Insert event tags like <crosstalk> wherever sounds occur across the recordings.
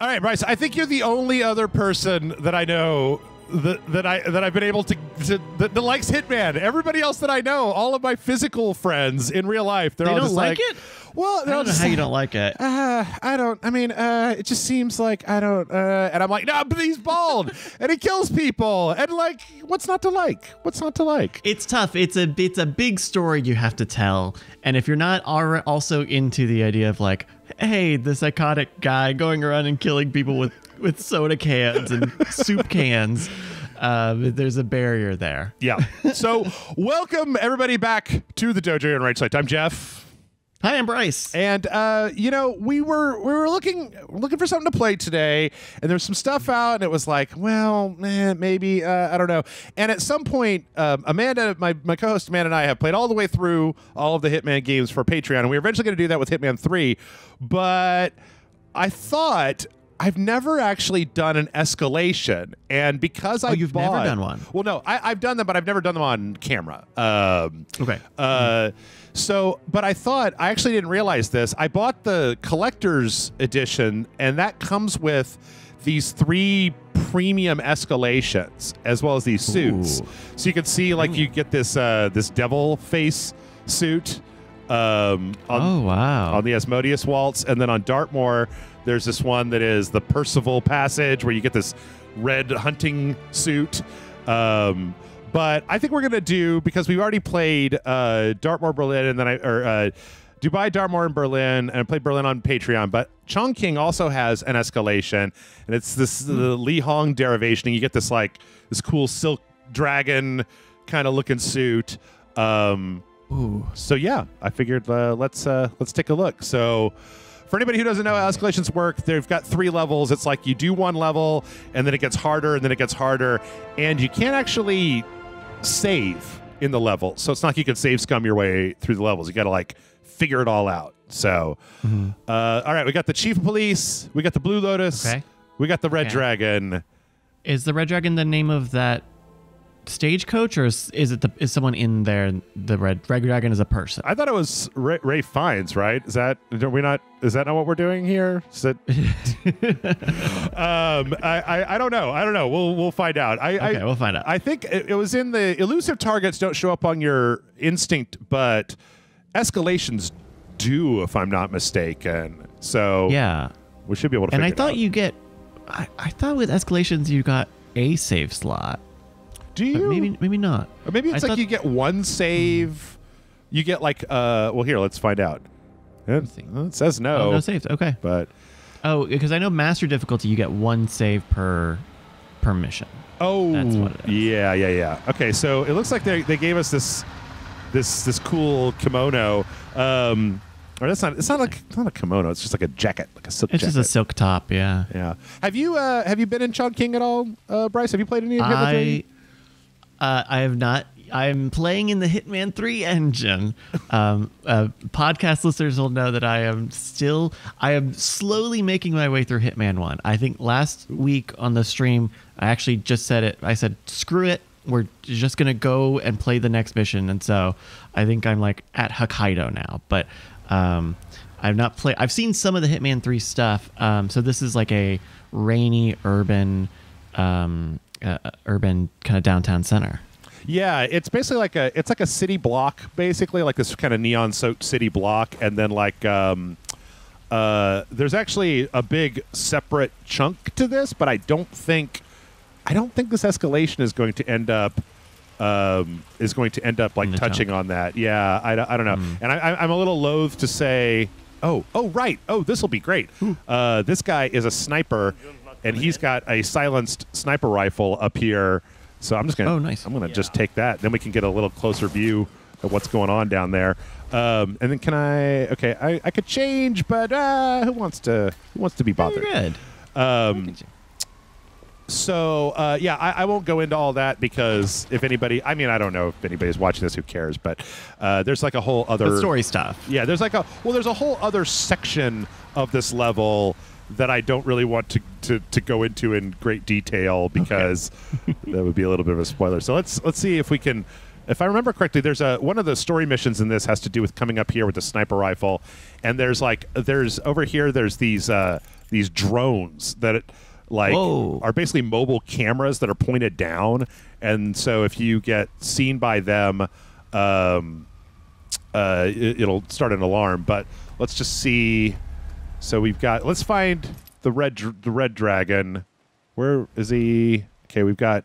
All right, Bryce. I think you're the only other person that I know that, that I that I've been able to, to that, that likes Hitman. Everybody else that I know, all of my physical friends in real life, they're They all don't just like like it? Well, I don't know how you like, don't like it. uh, I don't. I mean, uh, it just seems like I don't. Uh, and I'm like, no, but he's bald <laughs> and he kills people. And like, what's not to like? What's not to like? It's tough. It's a it's a big story you have to tell, and if you're not also into the idea of like, hey, the psychotic guy going around and killing people with with soda cans and soup cans, uh, there's a barrier there. Yeah. So, welcome everybody back to the Dojo and Rage Select. I'm Jeff. Hi, I'm Bryce. And uh, you know, we were we were looking looking for something to play today, and there's some stuff out, and it was like, well, eh, maybe uh, I don't know. And at some point, um, Amanda, my my co-host Amanda, and I have played all the way through all of the Hitman games for Patreon, and we are eventually going to do that with Hitman Three, but I thought. I've never actually done an escalation, and because I Oh, you've never done one? Well, no, I, I've done them, but I've never done them on camera. Um, Okay. uh, so, but I thought I actually didn't realize this. I bought the collector's edition, and that comes with these three premium escalations as well as these suits. Ooh. So you can see, like, you get this uh, this devil face suit um, on, oh wow. on the Asmodeus waltz, and then on Dartmoor, there's this one that is the Percival passage where you get this red hunting suit. Um, but I think we're gonna do because we've already played uh, Dartmoor Berlin, and then I or uh, Dubai, Dartmoor, and Berlin, and I played Berlin on Patreon. But Chongqing also has an escalation, and it's this the Lee Hong derivation. And you get this like this cool silk dragon kind of looking suit. Um, Ooh. so yeah, I figured uh, let's uh, let's take a look. So for anybody who doesn't know how escalations work, they've got three levels. It's like you do one level and then it gets harder and then it gets harder, and you can't actually save in the level. So it's not like you can save scum your way through the levels. You got to like figure it all out. So uh, all right, we got the chief of police, we got the blue lotus, Okay. we got the red Okay. dragon. Is the Red Dragon the name of that stagecoach, or is, is it the is someone in there? The Red Red Dragon is a person. I thought it was Ray, Ralph Fiennes, right? Is that are we not? Is that not what we're doing here? Is it? <laughs> um, I, I I don't know. I don't know. We'll we'll find out. I Okay, I, we'll find out. I think it, it was in the elusive targets don't show up on your instinct, but escalations do, if I'm not mistaken. So yeah. we should be able to. And I thought you get, I, I thought with escalations you got a save slot, do but maybe maybe not. or maybe it's I like you get one save. You get like uh. Well, here let's find out. It, it says no, Oh, no saves. Okay. but Oh, because I know master difficulty you get one save per per mission. Oh, That's what it is. yeah, yeah, yeah. Okay, so it looks like they they gave us this this this cool kimono. Um, or that's not. It's not like it's not a kimono. It's just like a jacket, like a silk It's jacket. just a silk top. Yeah. yeah. Have you uh have you been in Chongqing at all, uh, Bryce? Have you played any of Hitman I 3? Uh, I have not. I'm playing in the Hitman 3 engine. Um, uh, podcast listeners will know that I am still. I am slowly making my way through Hitman 1. I think last week on the stream, I actually just said it. I said, "Screw it." We're just gonna go and play the next mission, and so I think I'm like at Hokkaido now. But um, I've not played. I've seen some of the Hitman 3 stuff. Um, so this is like a rainy urban, um, uh, urban kind of downtown center. Yeah, it's basically like a it's like a city block, basically like this kind of neon soaked city block, and then like um, uh, there's actually a big separate chunk to this, but I don't think I don't think this escalation is going to end up um, is going to end up like touching chunk. on that. Yeah, I, don't- I don't know, and I, I- I'm a little loath to say. Oh, oh, right. Oh, this will be great. Uh, this guy is a sniper, and he's got a silenced sniper rifle up here. So I'm just gonna. Oh, nice. I'm gonna just take that. Then we can get a little closer view of what's going on down there. Um, and then can I? Okay, I, I could change, but uh, who wants to? Who wants to be You're bothered? good. Um, so uh, yeah, I, I won't go into all that because if anybody, I mean, I don't know if anybody's watching this, who cares? But uh, there's like a whole other The story stuff. Yeah, there's like a well, there's a whole other section of this level that I don't really want to to, to go into in great detail because <laughs> that would be a little bit of a spoiler. So let's let's see if we can if I remember correctly, there's a one of the story missions in this has to do with coming up here with the sniper rifle, and there's like there's over here there's these uh, these drones that like Whoa. are basically mobile cameras that are pointed down, and so if you get seen by them, um, uh, it, it'll start an alarm. But let's just see. So we've got let's find the red dr- the red dragon. Where is he? Okay, we've got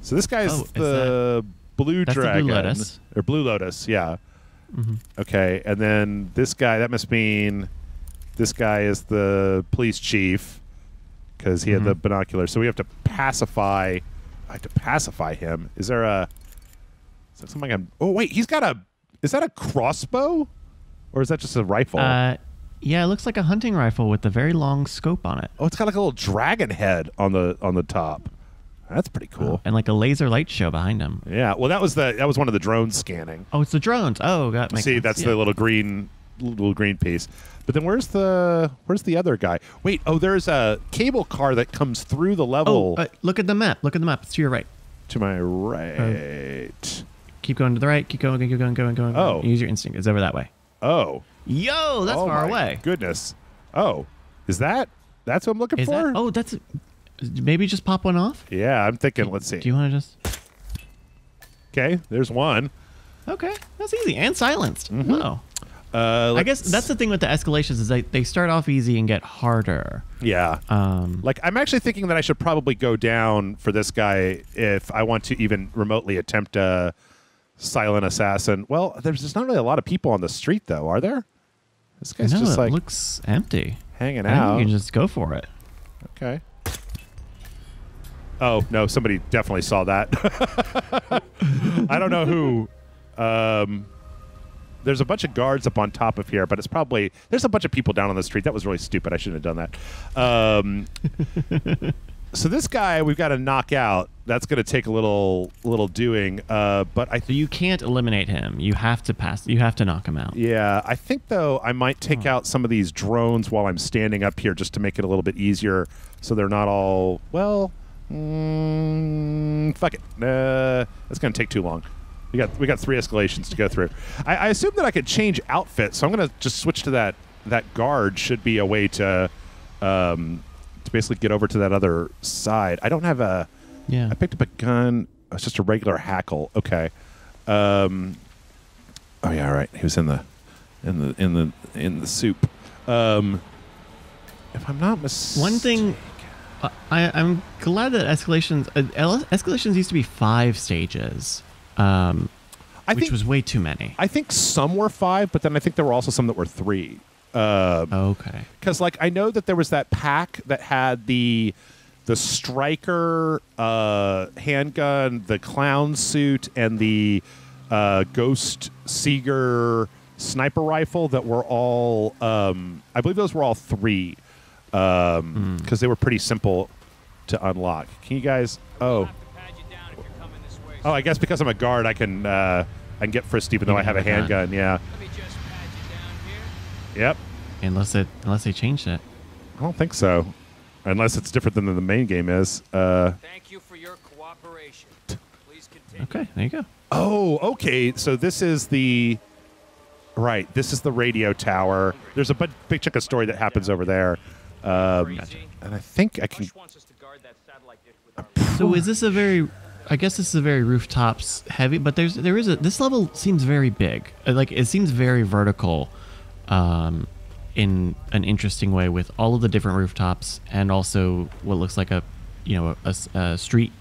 so this guy's Oh, is the blue That's the Blue dragon Lotus. or blue lotus, yeah. Mm-hmm. Okay, and then this guy that must mean this guy is the police chief because he had the Mhm. binoculars. So we have to pacify. I have to pacify him. Is there a? Is that something I'm? Oh wait, he's got a. Is that a crossbow, or is that just a rifle? Uh, yeah, it looks like a hunting rifle with a very long scope on it. oh, it's got like a little dragon head on the on the top. That's pretty cool. And like a laser light show behind him. Yeah. Well, that was the that was one of the drones scanning. Oh, it's the drones. Oh, got See, sense. that's Yeah. the little green little green piece. But then where's the where's the other guy? Wait, oh, there's a cable car that comes through the Oh, level uh, look at the map. Look at the map. It's to your right. to my right. Keep going to the right. Keep going. Keep going. Going. Going. Oh. Use your instinct. It's over that way. Oh, Yo, that's oh far away. Goodness. Oh, is that that's what I'm looking Is for? that? Oh, that's. Maybe just pop one off. yeah, I'm thinking. Let's see. Do you want to just? Okay, there's one. Okay, that's easy and silenced. Mm-hmm. Wow. Uh, I guess that's the thing with the escalations is they, they start off easy and get harder. yeah. Um, Like I'm actually thinking that I should probably go down for this guy if I want to even remotely attempt a silent assassin. Well, there's just not really a lot of people on the street though, are there? This guy's no, just it like looks empty. hanging out. you can just go for it. Okay. Oh no, somebody definitely saw that. <laughs> I don't know who. Um, there's a bunch of guards up on top of here, but it's probably there's a bunch of people down on the street. That was really stupid. I shouldn't have done that. Um, so this guy we've got to knock out. That's going to take a little little doing. Uh, but I So you can't eliminate him. You have to pass. You have to knock him out. Yeah, I think though I might take out some of these drones while I'm standing up here just to make it a little bit easier, so they're not all well. Mm, fuck it, uh, that's gonna take too long. We got we got three escalations to go through. I, I assume that I could change outfit, so I'm gonna just switch to that. That guard should be a way to um, to basically get over to that other side. I don't have a. Yeah. I picked up a gun. It's just a regular hackle. Okay. Um, oh yeah, all right. He was in the in the in the in the soup. Um, if I'm not mistaken, One thing, I, I'm glad that escalations uh, escalations used to be five stages, um, I which think was way too many. I think some were five, but then I think there were also some that were three. Um, okay. because like I know that there was that pack that had the the striker uh, handgun, the clown suit, and the uh, ghost Sieger sniper rifle that were all um, I believe those were all three because they were pretty simple to unlock. Can you guys? Oh, oh, I guess because I'm a guard, I can uh, I can get frisked even though I have a have a gun. handgun. Yeah. Yep. Unless it unless they changed it. I don't think so, unless it's different than the main game is. Uh, Thank you for your cooperation. Please continue. Okay, there you go. oh, okay. So this is the right. This is the radio tower. There's a bu- big chunk of story that happens over there, um, Breezy. and I think I can. Bush wants us to guard that satellite dish with our So is this a very? I guess this is a very rooftops heavy, but there's there is a this level seems very big. Uh, Like it seems very vertical, um, in an interesting way with all of the different rooftops and also what looks like a, you know, a, a street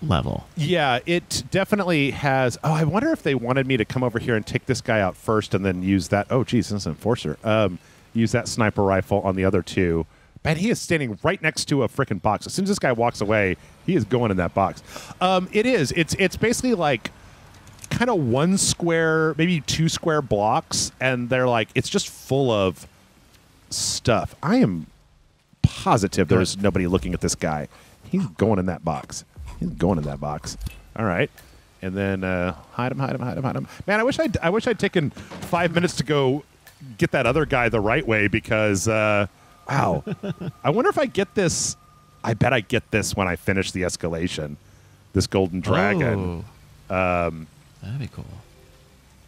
level. Yeah, it definitely has. Oh, I wonder if they wanted me to come over here and take this guy out first, and then use that. Oh, geez, this enforcer. Um, use that sniper rifle on the other two. Man, he is standing right next to a freaking box. As soon as this guy walks away, he is going in that box. Um, it is. It's it's basically like kind of one square, maybe two square blocks, and they're like it's just full of stuff. I am positive there's nobody looking at this guy. He's going in that box. He's going in that box. All right. And then uh, hide him, hide him, hide him, hide him. Man, I wish I'd, I wish I'd taken five minutes to go get that other guy the right way because, uh, wow. I wonder if I get this. I bet I get this when I finish the escalation. This golden dragon. Oh. Um, That'd be cool.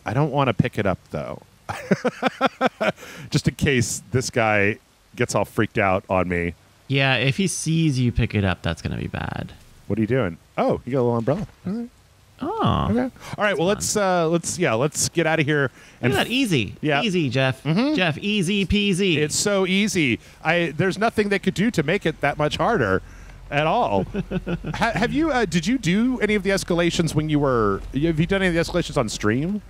I don't want to pick it up though, <laughs> just in case this guy gets all freaked out on me. Yeah, if he sees you pick it up, that's gonna be bad. What are you doing? Oh, you got a little umbrella. All right. Oh, Okay. All right. Well, let's uh, let's yeah, let's get out of here. Look at that, easy. Yeah. Easy, Jeff. Jeff, easy peasy. It's so easy. I there's nothing they could do to make it that much harder at all. <laughs> ha, have you? Uh, did you do any of the escalations when you were? Have you done any of the escalations on stream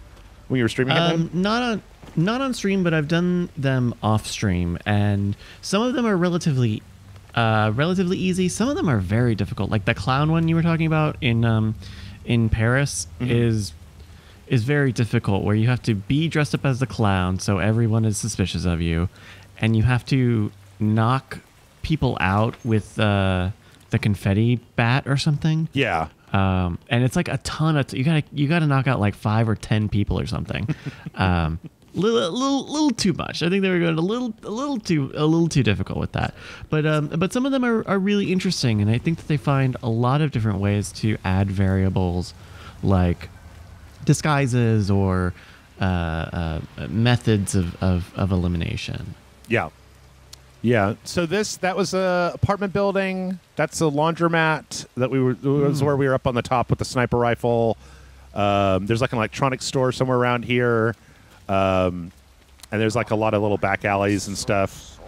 when you were streaming? um, not on not on stream, but I've done them off stream, and some of them are relatively uh, relatively easy. Some of them are very difficult. Like the clown one you were talking about in um, in Paris is is very difficult, where you have to be dressed up as the clown, so everyone is suspicious of you, and you have to knock people out with uh, the confetti bat or something. Yeah. Um, and it's like a ton of you gotta you gotta knock out like five or ten people or something. <laughs> um, little, little, little too much. I think they were going a little, a little too, a little too difficult with that. But, um, but some of them are, are really interesting, and I think that they find a lot of different ways to add variables, like disguises or uh, uh, methods of, of, of elimination. Yeah. Yeah. So this that was a apartment building. That's a laundromat that we were that was where we were up on the top with the sniper rifle. Um, there's like an electronics store somewhere around here. Um, and there's like a lot of little back alleys and stuff.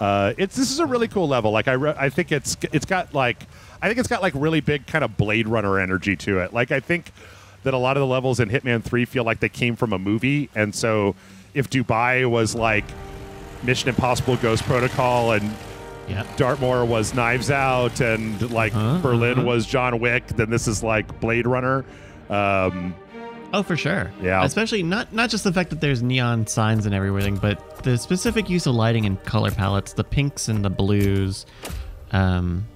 Uh, it's this is a really cool level. Like I re- I think it's it's got like I think it's got like really big kind of Blade Runner energy to it. Like I think that a lot of the levels in Hitman 3 feel like they came from a movie and so if Dubai was like Mission Impossible Ghost Protocol and Yeah. Dartmoor was Knives Out and like Uh-huh, Berlin uh-huh. was John Wick, then this is like Blade Runner. Um, Oh, for sure. Yeah. Especially not not just the fact that there's neon signs and everything, but the specific use of lighting and color palettes, the pinks and the blues. Um,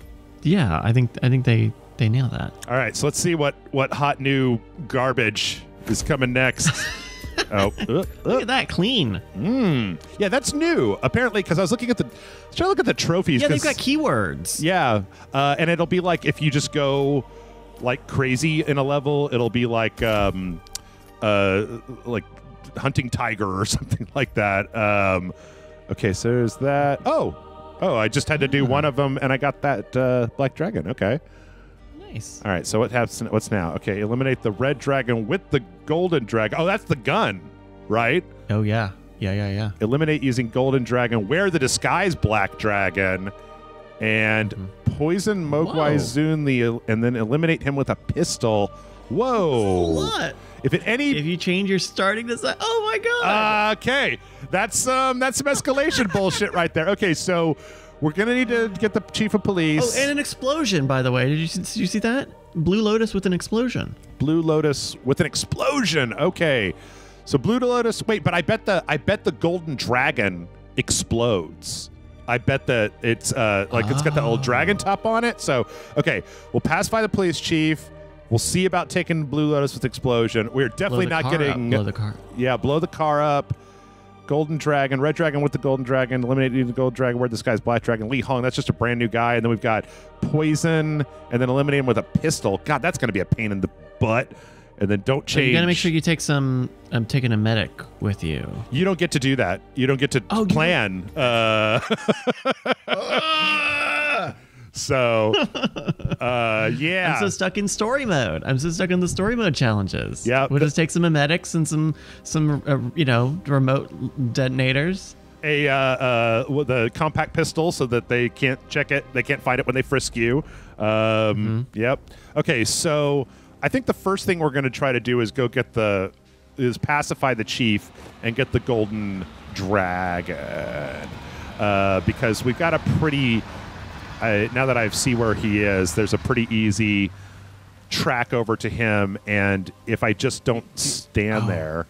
yeah, I think I think they they nail that. all right, so let's see what what hot new garbage is coming next. <laughs> oh, <laughs> Look uh, at that, clean. mm. yeah, that's new. Apparently, because I was looking at the trying to look at the trophies. Yeah, they've got keywords. Yeah, uh, and it'll be like if you just go like crazy in a level, it'll be like um, uh, like hunting tiger or <laughs> something like that. Um, okay, so there's that. Oh, oh, I just had to do Ah. one of them, and I got that uh, black dragon. Okay, Nice. all right. So what happens? What's now? Okay, eliminate the red dragon with the golden dragon. Oh, that's the gun, right? Oh yeah, yeah, yeah, yeah. eliminate using golden dragon wear the disguise black dragon and poison mogwai zun the and then eliminate him with a pistol whoa What? if at any If you change your starting design, oh my god. okay that's um that's some escalation <laughs> bullshit right there okay so we're gonna need to get the chief of police. Oh, and an explosion, by the way. Did you see, did you see that? Blue Lotus with an explosion. blue lotus with an explosion. Okay. So blue lotus wait but i bet the i bet the golden dragon explodes. I bet that it's uh like it's got the old dragon top on it. So okay. We'll pacify the police chief. We'll see about taking blue lotus with explosion. We're definitely not getting up, blow the car. yeah blow the car up golden dragon red dragon with the golden dragon eliminate the golden dragon where this guy's black dragon lee hong that's just a brand new guy. And then we've got poison and then eliminate him with a pistol. God that's going to be a pain in the butt. And then don't But change you gotta make sure you take some. I'm taking a medic with you. you don't get to do that. You don't get to Oh, you- plan uh <laughs> so <laughs> uh yeah I'm so stuck in story mode. I'm so stuck in the story mode challenges. Yeah, we'll just take some emetics and some some uh, you know remote detonators. a uh, uh, with a compact pistol so that they can't check it. They can't find it when they frisk you. Um, Yep. Okay, so I think the first thing we're going to try to do is go get the is pacify the chief and get the golden dragon uh, because we've got a pretty. Uh, now that I see where he is, there's a pretty easy track over to him, and if I just don't stand Oh. there,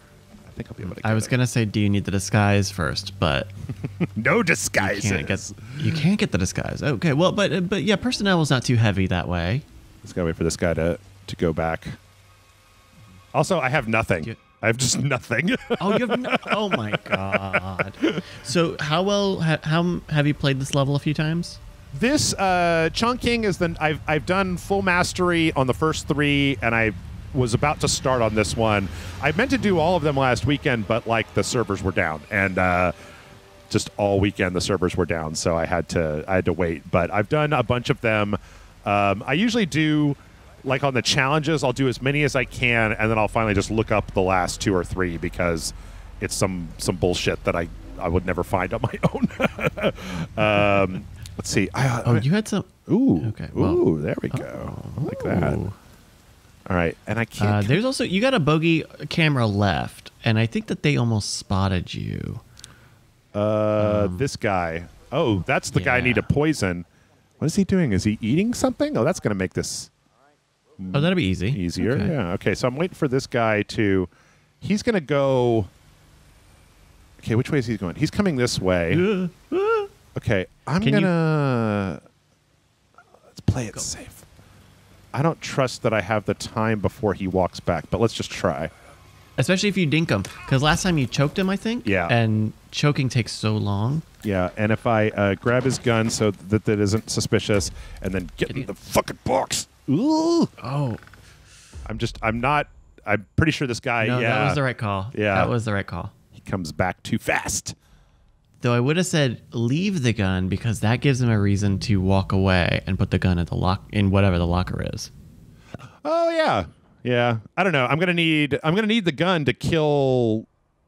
I think I'll be able to. Get I was it. gonna say, do you need the disguise first? But <laughs> no you can't get you can't get the disguise. Okay, well, but but yeah, personnel is not too heavy that way. Just gotta wait for this guy to to go back. Also, I have nothing. You- I have just <laughs> nothing. Oh, you have no, oh my god. So how well ha, how have you played this level a few times? This uh, Chongqing is the I've I've done full mastery on the first three, and I was about to start on this one. I meant to do all of them last weekend, but like the servers were down, and uh, just all weekend the servers were down, so I had to I had to wait. But I've done a bunch of them. Um, I usually do like on the challenges. I'll do as many as I can, and then I'll finally just look up the last two or three because it's some some bullshit that I I would never find on my <laughs> own. <laughs> um, let's see. I, Oh, I- you had some. Ooh. Okay, well- Ooh, there we go. I like that. All right. And I Uh, can't. there's also you got a bogey camera left, and I think that they almost spotted you. uh, this guy. Oh, that's the guy I need to Um, poison. What is he doing? Is he eating something? Oh, that's going to make this Oh, that'll be easy. easier. Okay. Yeah. Okay. So I'm waiting for this guy to. He's going to go. Okay. Which way is he going? He's coming this way. Okay. I'm Can gonna. Let's play it safe. I don't trust that I have the time before he walks back, but let's just try. Especially if you dink him, because last time you choked him, I think. Yeah. And choking takes so long. Yeah, and if I uh, grab his gun so that that isn't suspicious, and then get in the fucking box. Ooh. Oh I'm just. I'm not. I'm pretty sure this guy. no, yeah. that was the right call. Yeah. that was the right call. He comes back too fast. Though I would have said leave the gun because that gives him a reason to walk away and put the gun at the lock in whatever the locker is. Oh yeah, yeah. I don't know. I'm gonna need. I'm gonna need the gun to kill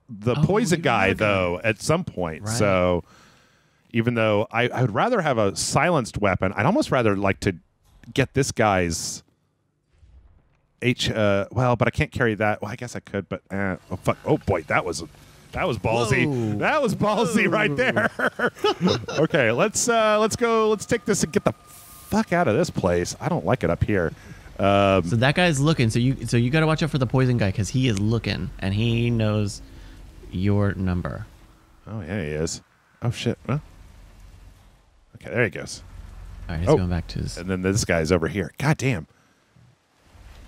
the Oh, poison guy have a gun. though at some point. Right. So even though I, I would rather have a silenced weapon, I'd almost rather like to get this guy's H. Uh, well, but I can't carry that. Well, I guess I could, but uh, oh fuck. Oh boy, that was. That was ballsy. Whoa. That was ballsy right there. <laughs> okay, let's uh, let's go. Let's take this and get the fuck out of this place. I don't like it up here. Um, So that guy's looking. So you so you got to watch out for the poison guy because he is looking and he knows your number. Oh yeah, he is. Oh shit. Huh? Okay, there he goes. All right, he's Oh. going back to his. And then this guy's over here. God damn.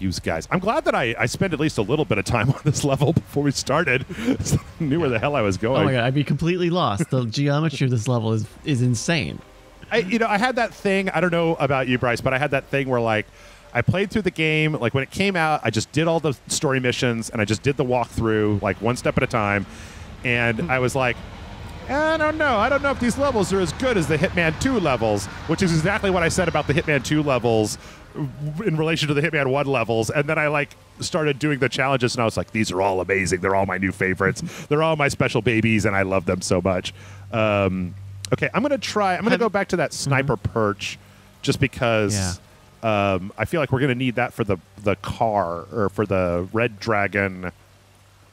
Use guys. I'm glad that I, I spent at least a little bit of time <laughs> on this level before we started. so <laughs> I knew where the hell I was going. Oh my god, I'd be completely lost. The geometry of this level is is insane. I, you know, I had that thing. I don't know about you, Bryce, but I had that thing where like I played through the game. Like when it came out, I just did all the story missions and I just did the walkthrough, like one step at a time. And hmm. I was like, I don't know. I don't know if these levels are as good as the Hitman 2 levels, which is exactly what I said about the Hitman 2 levels in relation to the Hitman 1 levels. And then I like started doing the challenges and I was like, these are all amazing. They're all my new favorites. They're all my special babies and I love them so much. Um, okay, I'm going to try. I'm going to go back to that sniper perch just because um, I feel like we're going to need that for the, the car or for the Red Dragon.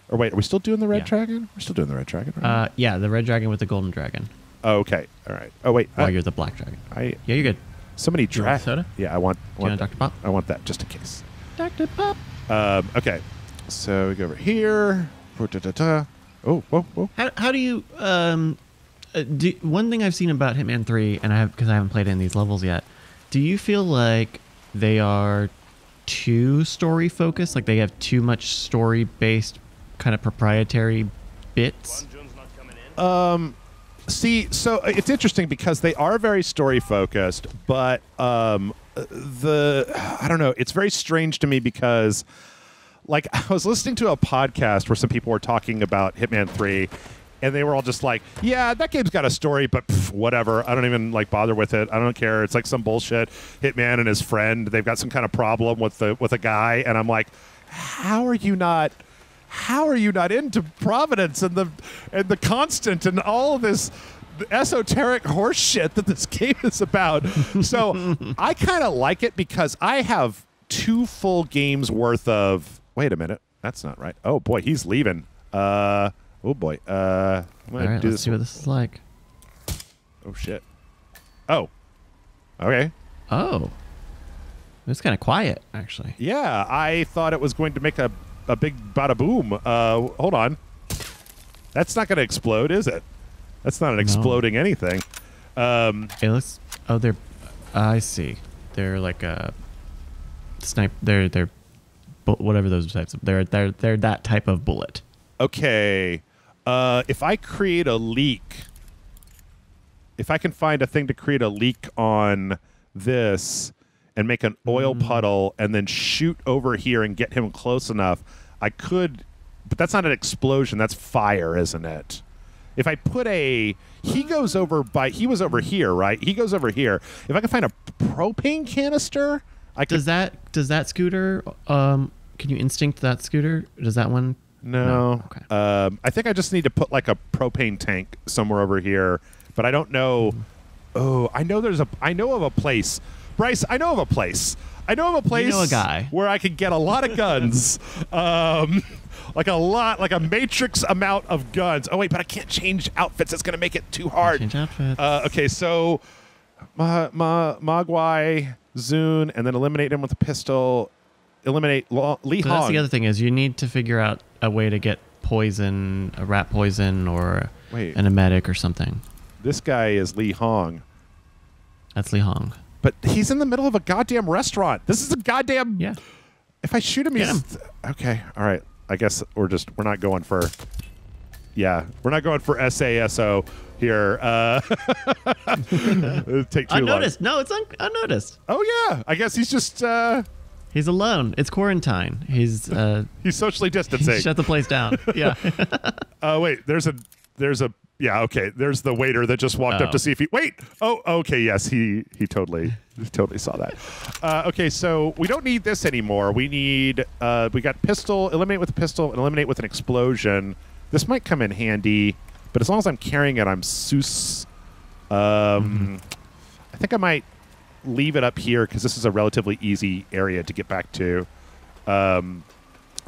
Or wait, are we still doing the Red Yeah. Dragon? We're still doing the Red Dragon, right? Uh, yeah, the red dragon with the golden dragon. Oh, okay. All right. Oh wait. While I, you're the black dragon. I Yeah, you're good. so many you want dra- soda? Yeah, I want. Do you want that. Dr. Pop? I want that just in case. Dr. Pop. Um, okay. So we go over here. Da-da-da-da. Oh, whoa, whoa. How, how do you um uh, do one thing I've seen about Hitman 3 and I have because I haven't played in these levels yet. Do you feel like they are too story focused? Like they have too much story based kind of proprietary bits? Um, see, so uh, it's interesting because they are very story focused, but um, the I don't know. It's very strange to me because, like, <laughs> I was listening to a podcast where some people were talking about Hitman Three, and they were all just like, "Yeah, that game's got a story, but pff, whatever. I don't even like bother with it. I don't care. It's like some bullshit. Hitman and his friend, they've got some kind of problem with the with a guy, and I'm like, how are you not?" How are you not into Providence and the and the constant and all of this esoteric horse shit that this <laughs> game is about? so <laughs> I kind of like it because I have two full games worth of. Wait a minute, that's not right. Oh boy, he's leaving. Uh oh boy. Uh, I'm gonna right, do let's this. see what this is like. Oh shit. Oh. Okay. Oh. It's kind of quiet actually. Yeah, I thought it was going to make a, a big bada boom. Uh, hold on. That's not going to explode, is it? That's not an exploding anything. Um, It looks Oh, they're I see. They're like a snipe they're they're whatever those types of they're they're they're that type of bullet. okay. Uh, if I create a leak, if I can find a thing to create a leak on this, and make an oil Mm. puddle and then shoot over here and get him close enough, I could. But that's not an explosion. That's fire, isn't it? If I put a, he goes over by, he was over here, right? He goes over here. If I can find a propane canister, I could. Does that does that scooter? Um, can you instinct that scooter? Does that one? No. Okay. Um, I think I just need to put like a propane tank somewhere over here, but I don't know. Oh, I know there's a. I know of a place, Bryce. I know of a place. I know of a place. know a guy. where I could get a lot of guns. <laughs> um, like a lot, like a matrix amount of guns. Oh wait, but I can't change outfits. That's gonna make it too hard. Change outfits. Uh, okay, so Ma, Ma, Mogwai, Zune, and then eliminate him with a pistol. Eliminate Lo- Lee so Hong. that's the other thing is you need to figure out a way to get poison, a rat poison, or Wait. an emetic or something. This guy is Lee Hong. That's Lee Hong. But he's in the middle of a goddamn restaurant. This is a goddamn. Yeah. If I shoot him, Get he's okay. All right. I guess we're just we're not going for. Yeah, we're not going for SASO here. Uh, <laughs> take too Unnoticed. No, it's un- unnoticed. Oh yeah, I guess he's just uh, He's alone. It's quarantine. He's uh, <laughs> he's socially he distancing. shut the place down. Yeah. <laughs> Uh, wait, there's a there's a yeah okay. There's the waiter that just walked up Oh. to see if he wait. Oh okay yes he he totally totally saw that. Uh, okay so we don't need this anymore. We need uh, we got pistol eliminate with a pistol and eliminate with an explosion. This might come in handy, but as long as I'm carrying it, I'm Seuss. Um, I think I might leave it up here because this is a relatively easy area to get back to. Um,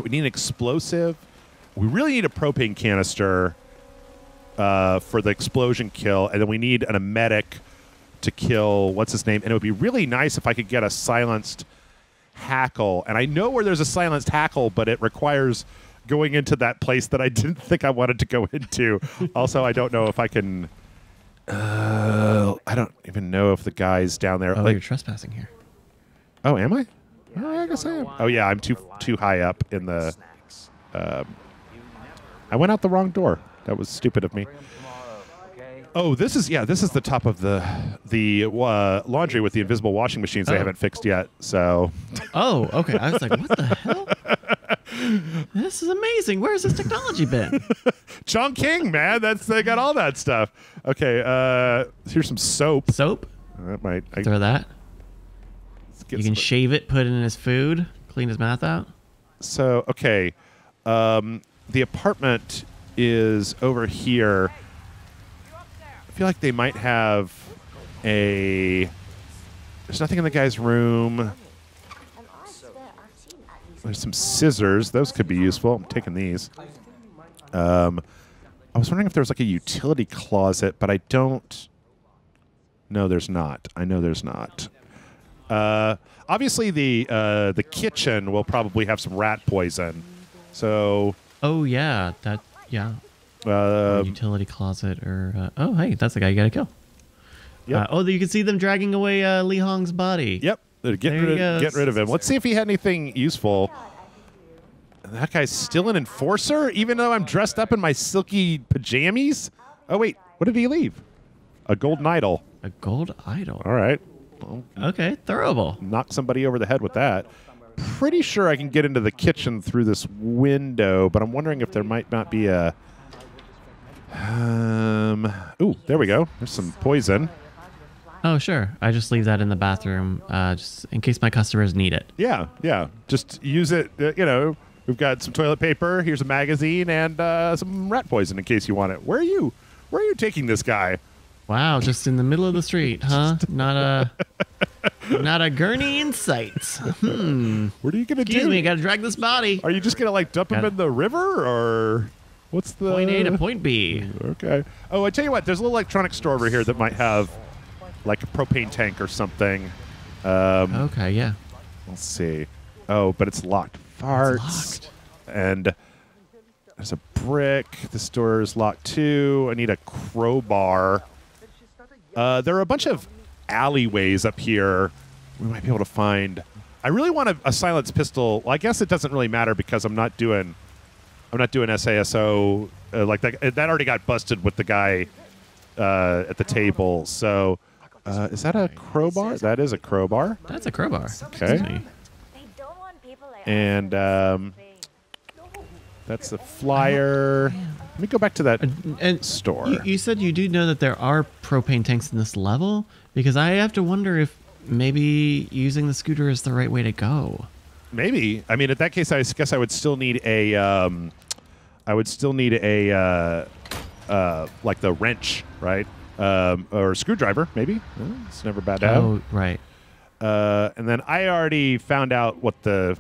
we need an explosive. We really need a propane canister uh, for the explosion kill, and then we need an emetic to kill what's his name. And it would be really nice if I could get a silenced hackle. And I know where there's a silenced hackle, but it requires going into that place that I <laughs> didn't think I wanted to go into. also, I don't know if I can. Uh, I don't even know if the guy's down there. Oh, like, you're trespassing here. oh, am I? Oh, I guess I am. Oh yeah, I'm too too high up in the. Um, I went out the wrong door. That was stupid of me. Oh, this is yeah. This is the top of the the uh, laundry with the invisible washing machines they Oh. haven't fixed yet. So Oh, okay. I was like, what the hell? <laughs> This is amazing. Where's this technology been? <laughs> Chongqing, man, that's they got all that stuff. Okay, uh, here's some soap. Soap? That might I, Throw that. You can some- shave it, put it in his food, clean his mouth out. so okay, um, the apartment is over here. I feel like they might have a. There's nothing in the guy's room. There's some scissors. Those could be useful. I'm taking these. Um, I was wondering if there was like a utility closet, but I don't. No, there's not. I know there's not. Uh, obviously, the uh, the kitchen will probably have some rat poison. So, Oh yeah, that yeah. uh, Utility closet or uh, oh hey, that's the guy you gotta kill. Yep. Uh, oh, you can see them dragging away uh, Lee Hong's body. Yep. They're Getting rid, of, getting rid of him. Let's see if he had anything useful. That guy's still an enforcer, even though I'm dressed up in my silky pajamas. Oh wait, what did he leave? A golden idol. A gold idol. All right, Okay, throwable. knock somebody over the head with that. Pretty sure I can get into the kitchen through this window, but I'm wondering if there might not be a. Um. Ooh, there we go. There's some poison. Oh sure, I just leave that in the bathroom, uh, just in case my customers need it. Yeah, yeah. Just use it. Uh, you know, we've got some toilet paper. Here's a magazine and uh, some rat poison in case you want it. Where are you? Where are you taking this guy? Wow, just in the middle of the street, huh? Not a, <laughs> not a gurney in sight. Hmm. What are you gonna Excuse do? me, gotta drag this body. are you just gonna like dump him in the river or what's the Point A to point B. Okay. Oh, I tell you what. There's a little electronic store over here that might have like a propane tank or something. Um, Okay, yeah. Let's see. Oh, but it's locked. Farts. locked. And there's a brick. This door is locked too. I need a crowbar. Uh, there are a bunch of alleyways up here. We might be able to find. I really want a, a silenced pistol. Well, I guess it doesn't really matter because I'm not doing. I'm not doing SASO uh, like that. That already got busted with the guy uh, at the table. So Uh, is that a crowbar? That is a crowbar. That's a crowbar. Okay. Excuse me. They don't want people like And um, that's the flyer. Let me go back to that. And Store. You, you said you do know that there are propane tanks in this level because I have to wonder if maybe using the scooter is the right way to go. Maybe. I mean, in that case, I guess I would still need a. Um, I would still need a uh, uh, like the wrench, right? Um, or a screwdriver, maybe. It's never bad to have. Oh, right. Uh, and then I already found out what the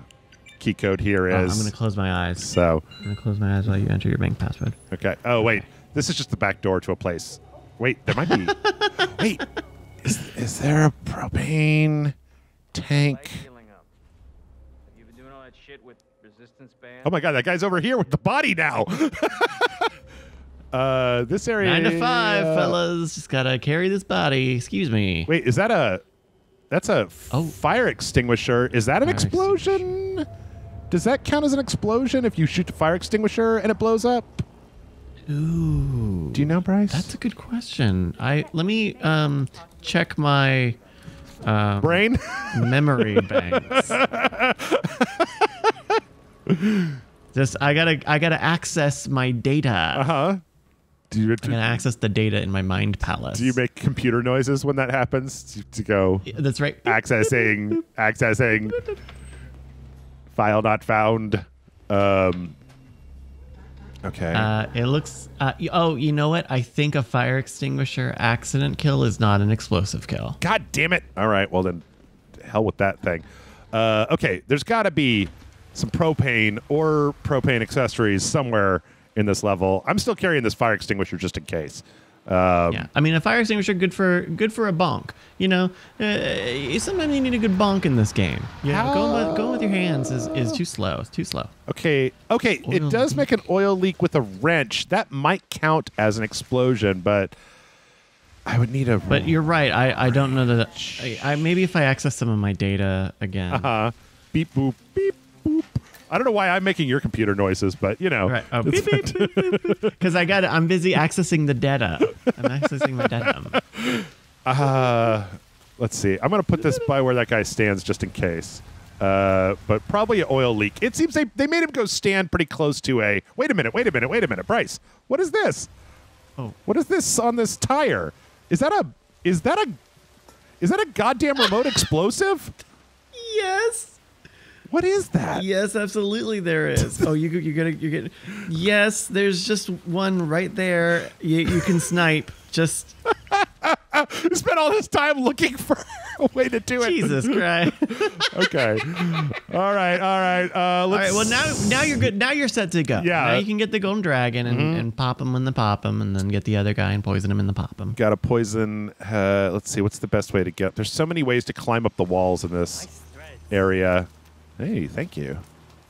key code here is. Oh. I'm gonna close my eyes. so I'm gonna close my eyes while you enter your bank password. okay. Oh wait, this is just the back door to a place. Wait, there might be. <laughs> wait, is is there a propane tank? Leg healing up. Have been doing all that shit with resistance bands? Oh my god, that guy's over here with the body now. <laughs> uh, this area. Nine to five, fellas. Just gotta carry this body. Excuse me. Wait, is that a? That's a Oh. fire extinguisher. Is that an Fire explosion? Does that count as an explosion if you shoot the fire extinguisher and it blows up? Ooh. Do you know, Bryce? That's a good question. I let me um check my um, brain. <laughs> memory banks. <laughs> Just I gotta I gotta access my data. uh huh. Do you I gotta access the data in my mind palace. do you make computer noises when that happens to, to go That's right. accessing accessing <laughs> file not found? Um. Okay. Uh, it looks. Uh, oh, you know what? I think a fire extinguisher accident kill is not an explosive kill. God damn it. All right, well then, hell with that thing. Uh, okay, there's got to be some propane or propane accessories somewhere in this level. I'm still carrying this fire extinguisher just in case. Um, Yeah, I mean, a fire extinguisher good for good for a bonk. You know, uh, sometimes you need a good bonk in this game. You know, going with, going with your hands is, is too slow. It's too slow. Okay, okay, it Oil does make an oil leak with a wrench. That might count as an explosion, but I would need a. But you're right. I, I don't know that. I, I maybe if I access some of my data again. uh, huh. beep boop beep. I don't know why I'm making your computer noises, but you know, Right. Oh. Because <laughs> I got. I'm busy accessing the data. I'm accessing my data. Uh, let's see. I'm gonna put this by where that guy stands just in case. Uh, but probably an oil leak. It seems they, they made him go stand pretty close to a. Wait a minute. Wait a minute. Wait a minute. Bryce, what is this? Oh. What is this on this tire? Is that a? Is that a? Is that a goddamn remote explosive? Yes. What is that? Yes, absolutely there is. Oh, you you're gonna you're gonna. Yes, there's just one right there. You you can snipe. Just <laughs> You spent all this time looking for a way to do it. Jesus Christ. <laughs> Okay. all right. All right. Uh, All let's. right. Well, now now you're good. Now you're set to go. Yeah. Now you can get the golden dragon and, and pop him in the pop him, and then get the other guy and poison him in the pop him. Got to poison. Uh, let's see. What's the best way to get? There's so many ways to climb up the walls in this area. Hey, thank you.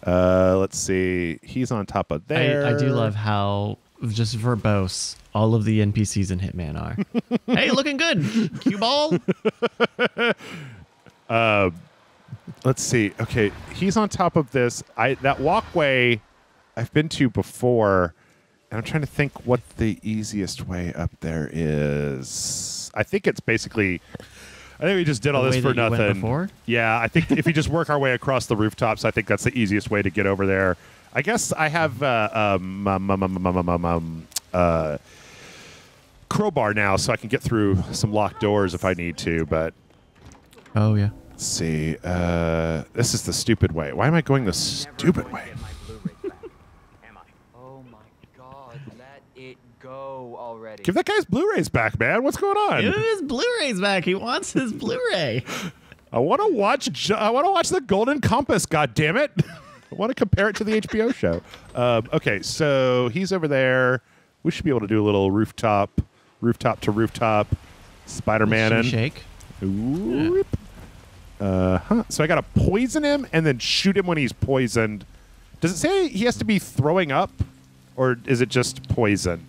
Uh, let's see. He's on top of there. I, I do love how just verbose all of the NPCs in Hitman are. <laughs> hey, looking good. Cue ball. <laughs> Let's see. Okay, he's on top of this. I that walkway I've been to before, and I'm trying to think what the easiest way up there is. I think it's basically. I think we just did all this for nothing. Yeah, I think if we just work our way across the rooftops, I think that's the easiest way to get over there. I guess I have uh, um um um, um, um, um, uh, crowbar now, so I can get through some locked doors if I need to. But oh yeah, let's see. Uh, this is the stupid way. Why am I going the stupid way? Already. Give that guy's Blu-rays back, man. What's going on? Give him his Blu-rays back. He wants his Blu-ray. <laughs> I want to watch. I want to watch the Golden Compass. God damn it! <laughs> I want to compare it to the HBO <laughs> show. Um, okay, so he's over there. We should be able to do a little rooftop, rooftop to rooftop, Spider-Man and shake. Whoop. Uh huh. So I got to poison him and then shoot him when he's poisoned. Does it say he has to be throwing up, or is it just poison?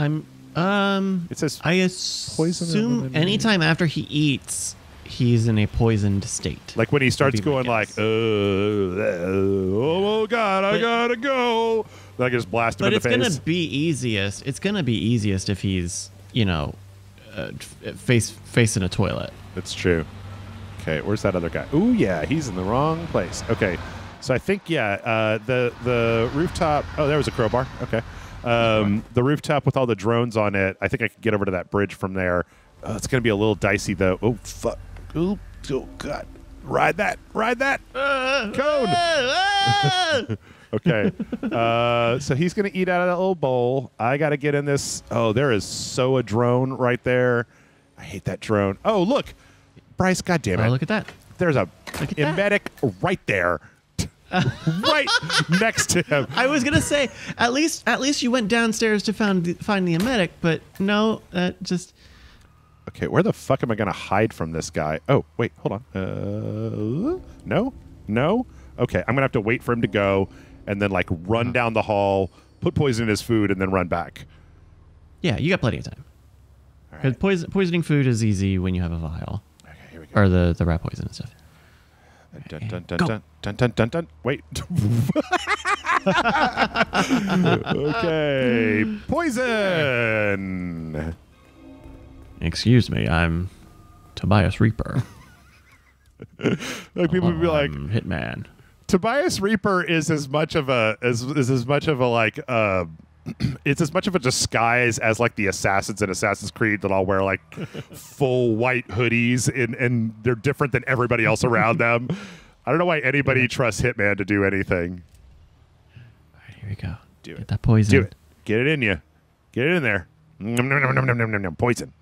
I'm um. It says I Poison assume anytime after he eats, he's in a poisoned state. like when he starts Would be my going like, uh, uh, oh god, I But- gotta go. Then I can just blast him but in it's the face. gonna be easiest. It's gonna be easiest if he's you know, uh, uh, face facing a toilet. That's true. Okay, where's that other guy? Oh yeah, he's in the wrong place. Okay, so I think yeah, uh, the the rooftop. Oh, there was a crowbar. Okay, um, the rooftop with all the drones on it. I think I could get over to that bridge from there. Uh, it's gonna be a little dicey though. Oh fuck. Ooh, oh god. Ride that. Ride that. Cone. <laughs> Okay. uh, so he's going to eat out of that little bowl. I got to get in this. Oh, there is so a drone right there. I hate that drone. Oh, look. Bryce, God damn it. Oh, look at that. There's a emetic right there. <laughs> right next to him. I was gonna say at least at least you went downstairs to find the, find the emetic, but no, that just Okay, where the fuck am I going to hide from this guy? Oh, wait, hold on. Uh, no? No? Okay, I'm going to have to wait for him to go and then, like, run down the hall, put poison in his food, and then run back. yeah, you got plenty of time. Because right. poison, poisoning food is easy when you have a vial Okay, here we go. or the the rat poison and stuff. Dun, dun, dun, dun, dun, dun, dun, dun. Wait. <laughs> okay. Poison. Excuse me, I'm Tobias Rieper. Like people would be like, I'm Hitman. Tobias Rieper is as much of a as is as much of a like uh <clears throat> it's as much of a disguise as like the assassins in Assassin's Creed that all wear like <laughs> full white hoodies and and they're different than everybody else around <laughs> them. I don't know why anybody trusts Hitman to do anything. All right, here we go. Do Get it. that poison. Do it. Get it in you. Get it in there. Nom, nom, nom, nom, nom, nom, nom, nom. Poison.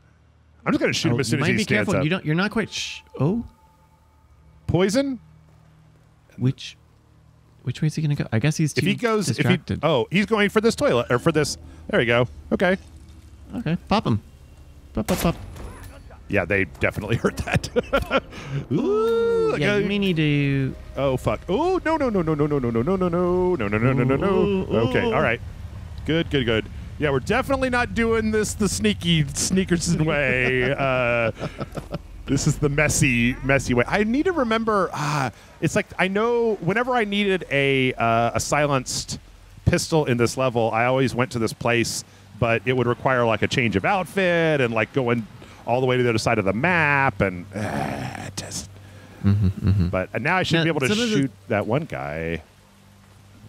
I'm just gonna shoot Oh, him as soon you as he be stands careful. up. You don't. You're not quite. Sh- oh, Poison. which which way is he gonna go? I guess he's too If he goes, if he oh, he's going for this toilet or for this. There you go. Okay. okay, pop him. Pop, pop, pop. Yeah, they definitely heard that. Ooh, Yeah, okay. you may need to. Oh fuck! Oh no no no no no no no no no no no no no no no no no. Okay, all right, good good good. Yeah, we're definitely not doing this the sneaky sneakers way. Uh, this is the messy messy way. I need to remember. Ah, it's like I know whenever I needed a uh, a silenced pistol in this level, I always went to this place, but it would require like a change of outfit and like going all the way to the other side of the map and uh, just. But now I should Now, be able to of the- shoot that one guy.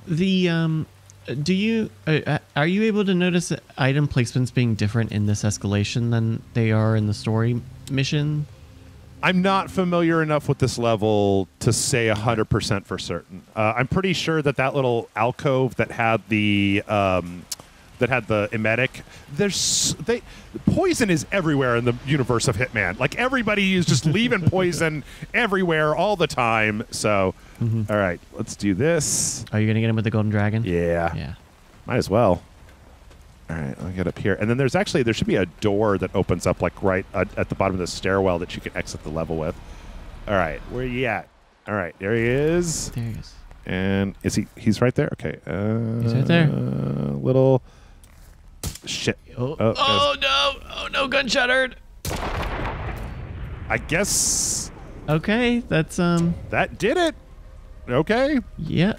The um, do you uh, uh, are you able to notice item placements being different in this escalation than they are in the story mission? I'm not familiar enough with this level to say 100% for certain. Uh, I'm pretty sure that that little alcove that had the um, that had the emetic, there's they poison is everywhere in the universe of Hitman. Like everybody is just <laughs> leaving poison everywhere all the time. So, all right, let's do this. Are you gonna get him with the golden dragon? Yeah. Yeah. Might as well. All right, I'll get up here. And then there's actually, there should be a door that opens up like right at, at the bottom of the stairwell that you can exit the level with. All right, where are you at? All right, there he is. There he is. And is he, he's right there? Okay. Uh, He's right there. Little, shit. Oh, Oh, oh no! Oh no! Gunshot heard. I guess Okay, that's um. that did it. Okay. Yeah.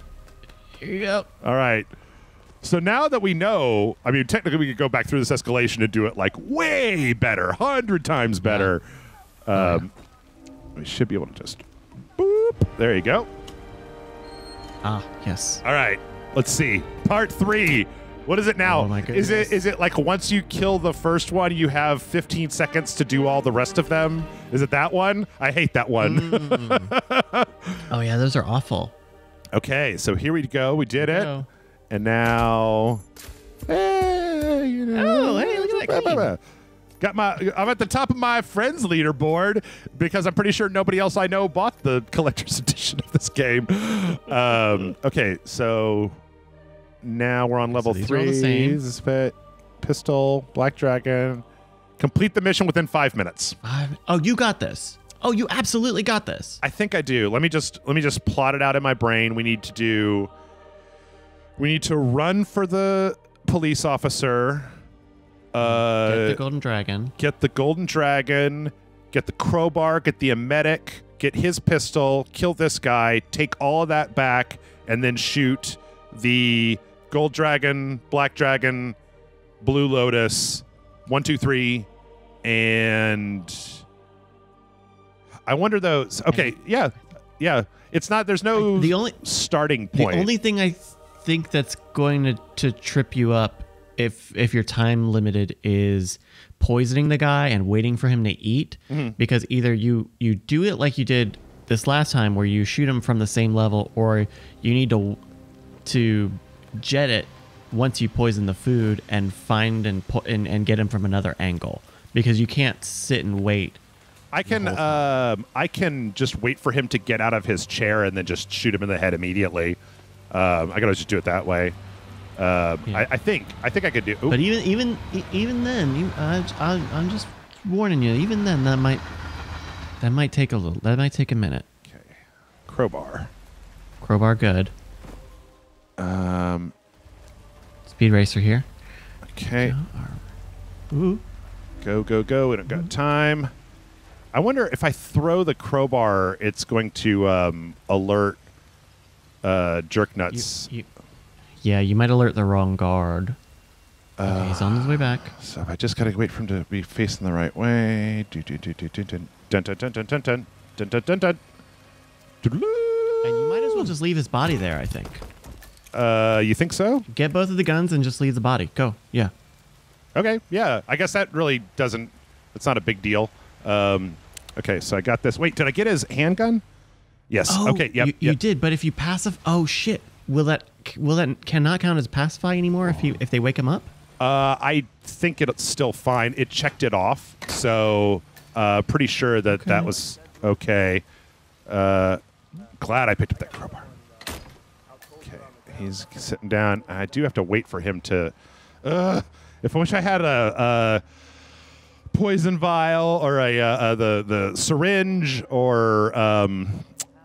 Here you go. All right. So now that we know, I mean, technically we could go back through this escalation and do it like way better, hundred times better. Um, we should be able to just boop. There you go. Ah, yes. All right. Let's see. Part three. What is it now? Oh, my Is it is it like once you kill the first one, you have 15 seconds to do all the rest of them? Is it that one? I hate that one. Mm. <laughs> Oh yeah, those are awful. okay, so here we go. We did it. And now, eh, you know, Oh, hey, look at that game. Got my. I'm at the top of my friends leaderboard because I'm pretty sure nobody else I know bought the collector's <laughs> edition of this game. Um, okay, so now we're on level are three. the same. This pistol, black dragon. Complete the mission within five minutes. Oh, you got this. Oh, you absolutely got this. I think I do. Let me just let me just plot it out in my brain. We need to do we need to run for the police officer. Uh Get the golden dragon. get the golden dragon, get the crowbar, get the emetic, get his pistol, kill this guy, take all of that back, and then shoot the gold dragon, black dragon, blue lotus, one, two, three, and I wonder though. s- Okay, yeah, yeah. It's not. There's no The only- starting point. The only thing I think that's going to, to trip you up if if your time limited is poisoning the guy and waiting for him to eat Mm-hmm. because either you you do it like you did this last time where you shoot him from the same level or you need to to jet it once you poison the food and find and po- and, and get him from another angle because you can't sit and wait I can um, I can just wait for him to get out of his chair and then just shoot him in the head immediately. Um, I gotta just do it that way. Um, Yeah. I, I think I think I could do. oop. But even even even then, you, I, I, I'm just warning you. Even then, that might that might take a little. That might take a minute. okay. Crowbar. Crowbar, good. Um, Speed racer here. okay. Ooh. Go go go. We don't got time. I wonder if I throw the crowbar, it's going to um, alert uh, jerk nuts. you, yeah, you might alert the wrong guard. Okay, he's on his way back. So I just gotta wait for him to be facing the right way. Do do do do do dun dun dun dun dun dun dun dun dun dun dun. And you might as well just leave his body there. I think. Uh, you think so? Get both of the guns and just leave the body. Go. Yeah. Okay, yeah. I guess that really doesn't. It's not a big deal. Um, okay, so I got this. Wait, did I get his handgun? Yes. okay. Yep. Oh, You, you yep. did, but if you pacify, oh shit, will that will that cannot count as pacify anymore if you if they wake him up? Uh, I think it's still fine. It checked it off, so uh, pretty sure that that was okay. Uh, glad I picked up that crowbar. Okay, he's sitting down. I do have to wait for him to. Uh, if I wish I had a, a poison vial or a uh, uh, the the syringe or um,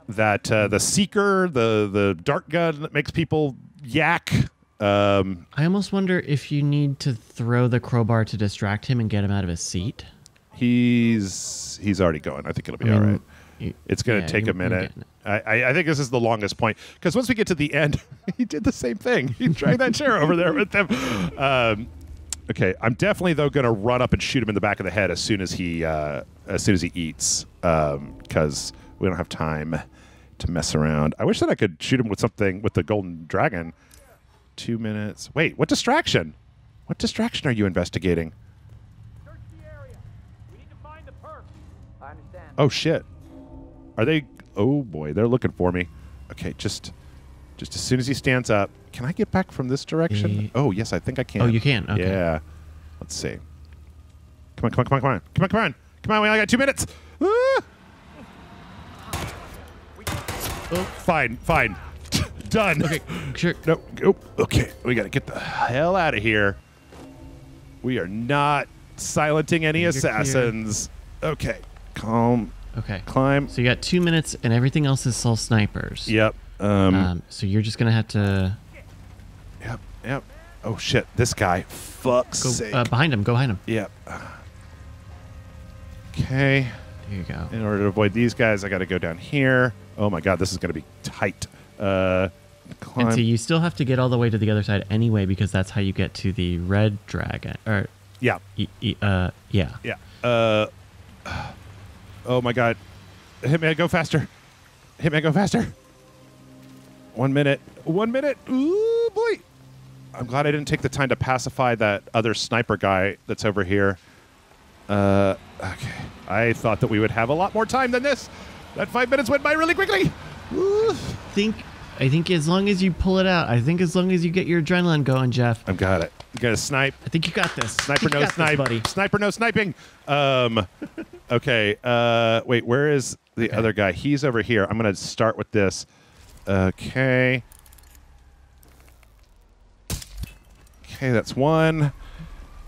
that uh, the Sieker, the the dart gun that makes people yak. Um, I almost wonder if you need to throw the crowbar to distract him and get him out of his seat. He's he's already going. I think it'll be I mean, all right. you- It's going to yeah, take a minute. I, I, think this is the longest point because once we get to the end, <laughs> he did the same thing. He dragged that chair over there with them. Um, okay, I'm definitely though going to run up and shoot him in the back of the head as soon as he uh, as soon as he eats because we don't have time to mess around. I wish that I could shoot him with something with the golden dragon. Two minutes. Wait, what distraction? What distraction are you investigating? Search the area. We need to find the perp. I understand. Oh shit. Are they Oh boy, they're looking for me. Okay, just just as soon as he stands up, can I get back from this direction? Ye- Oh, yes, I think I can. Oh, you can? Okay. Yeah. Let's see. Come on, come on, come on, come on. Come on, come on. Come on, we only got 2 minutes. Ah! Fine, fine. <laughs> Done. Okay, sure. <laughs> No. Oh, okay. We got to get the hell out of here. We are not silencing any You're clear. assassins. Okay. Calm. Okay. Climb. So you got two minutes, and everything else is all snipers. Yep. Um, Um, so you're just gonna have to Yep. Yep. Oh shit! This guy. Fuck's go sake. uh, behind him. Go behind him. yep. Okay. There you go. In order to avoid these guys, I got to go down here. Oh my god, this is going to be tight. Uh, climb. And so you still have to get all the way to the other side anyway, because that's how you get to the red dragon. Or, yeah. y- y- uh, yeah. Yeah. Uh. Oh my god. Hitman, go faster. Hitman, go faster. One minute. One minute. Ooh boy. I'm glad I didn't take the time to pacify that other sniper guy that's over here. Uh. Okay. I thought that we would have a lot more time than this. That five minutes went by really quickly. Think I think as long as you pull it out, I think as long as you get your adrenaline going, Jeff, I've got it. You got a snipe. I think you got this. Sniper no got this, buddy. Sniper no sniping. Um, okay. Uh, wait, where is the other guy? He's over here. I'm gonna start with this. Okay. Okay, that's one.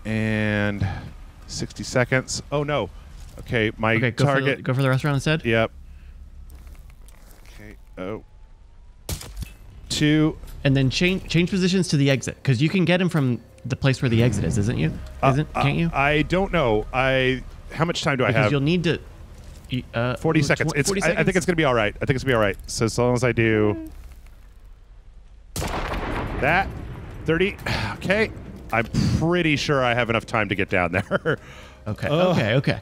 And 60 seconds. Oh no. Okay, my Okay, go for, target. the, go for the restaurant instead. Yep. Okay. Oh. Two. And then change change positions to the exit because you can get him from the place where the exit is, isn't you? Isn't Uh, can't you? I don't know. I. How much time do I have? because have? you'll need to. Uh, 40 seconds. It's, 40 I, I think it's going to be all right. I think it's going to be all right. So as long as I do that, 30. <sighs> Okay. I'm pretty sure I have enough time to get down there. <laughs> Okay. Okay. Okay.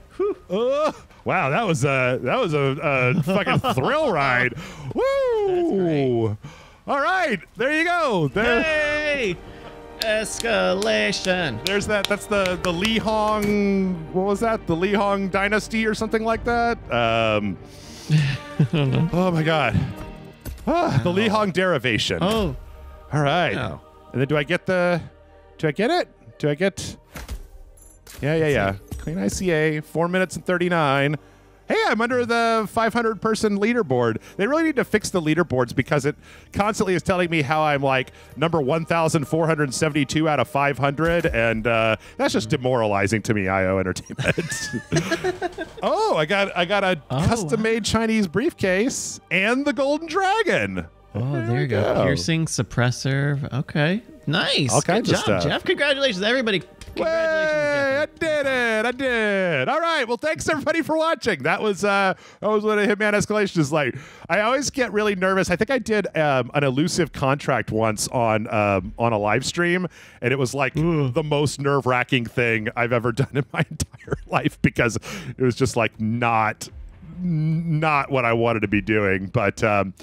Uh, wow, that was a that was a, a <laughs> fucking thrill ride. Woo! All right, there you go. There, Hey! Escalation. there's that. That's the the Lee Hong. What was that? The Lee Hong dynasty or something like that. Um. <laughs> oh my god. Ah, the Lee Hong derivation. Oh. All right. And then do I get the? Do I get it? Do I get? Yeah, yeah, yeah. Clean ICA, four minutes and thirty nine. Hey, I'm under the 500 person leaderboard. They really need to fix the leaderboards because it constantly is telling me how I'm like number 1,472 out of 500, and uh, that's just demoralizing to me. IO Entertainment. <laughs> oh, I got I got a Oh, custom made Chinese briefcase and the golden dragon. Oh, there, you go. go. Piercing suppressor. Okay. Nice. All Good kinds of job, stuff. Jeff. Congratulations, everybody. Congratulations, I did it! I did. All right. Well, thanks everybody for watching. That was uh, that was what a Hitman Escalation is like. I always get really nervous. I think I did um, an elusive contract once on um, on a live stream, and it was like the most nerve wracking thing I've ever <laughs> done in my entire life because it was just like not not what I wanted to be doing. But um,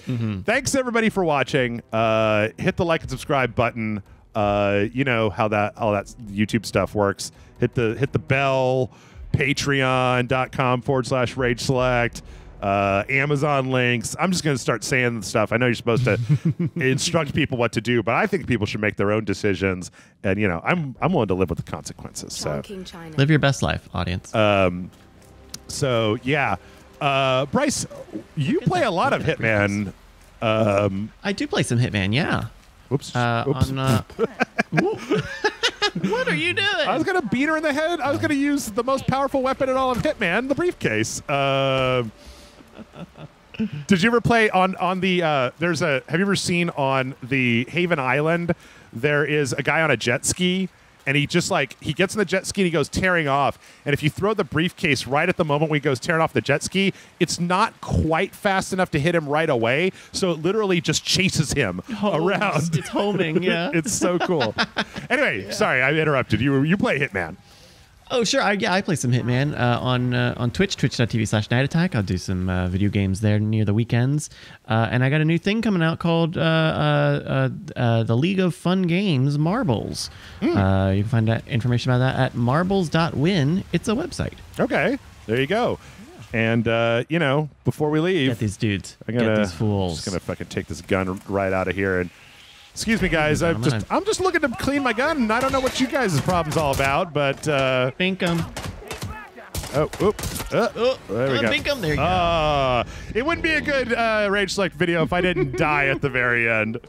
thanks everybody for watching. Uh, hit the like and subscribe button. Uh, you know how that all that YouTube stuff works. Hit the hit the bell. Patreon.com forward slash Rage Select. Uh, Amazon links. I'm just going to start saying stuff. I know you're supposed to <laughs> instruct people what to do, but I think people should make their own decisions. And you know, I'm I'm willing to live with the consequences. So. King China. Live your best life, audience. Um, so yeah, uh, Bryce, you play a lot of Hitman. Um, I do play some Hitman, yeah. Whoops, Uh, whoops. on, uh, <laughs> <laughs> what are you doing? I was gonna beat her in the head. I was gonna use the most powerful weapon in all of Hitman, the briefcase. Um did you ever play on on the? Uh, there's a. Have you ever seen on the Haven Island? There is a guy on a jet ski. And he just like he gets in the jet ski and he goes tearing off. And if you throw the briefcase right at the moment when he goes tearing off the jet ski, it's not quite fast enough to hit him right away. So it literally just chases him around. It's homing, <laughs> yeah. it's so cool. <laughs> anyway, sorry I interrupted. You you play Hitman. Oh sure, I, yeah, I play some Hitman uh, on uh, on Twitch, twitch.tv slash night attack. I'll do some uh, video games there near the weekends, uh, and I got a new thing coming out called uh, uh, uh, uh, the League of Fun Games Marbles. Uh, you can find that information about that at marbles.win. It's a website. Okay, there you go. And uh, you know, before we leave, Get these dudes. I'm gonna Get these fools. just gonna fucking take this gun right out of here and. Excuse me, guys. I'm I'm just gonna- I'm just looking to clean my gun, and I don't know what you guys' problem's all about, but uh, Bink 'em. oh, oop, uh, Oh, there we uh, go. bink 'em. There you go. Uh, it wouldn't be a good uh, rage select video if I didn't die at the very end.